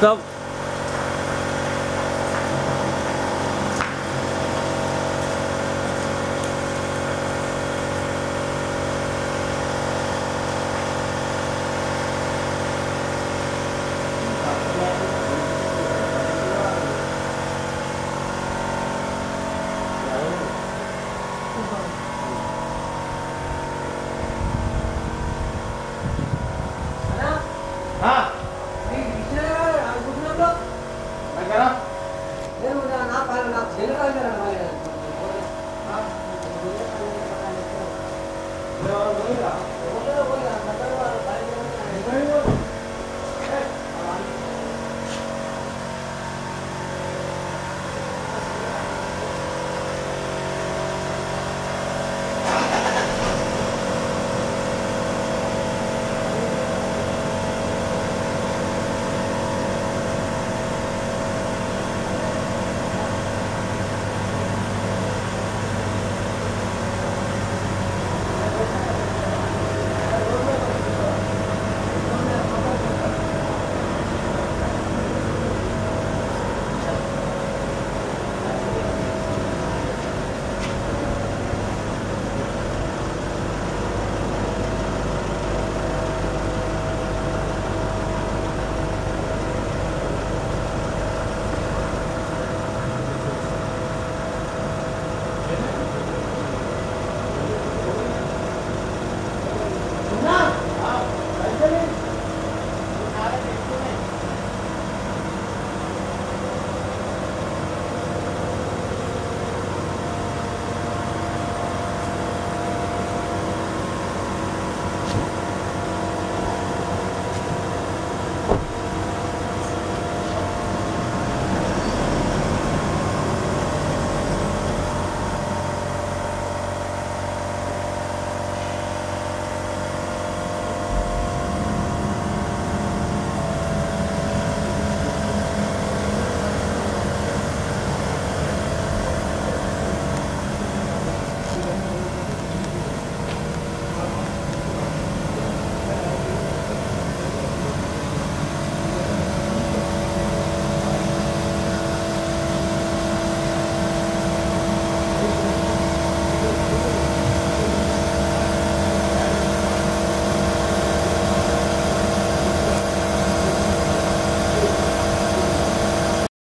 So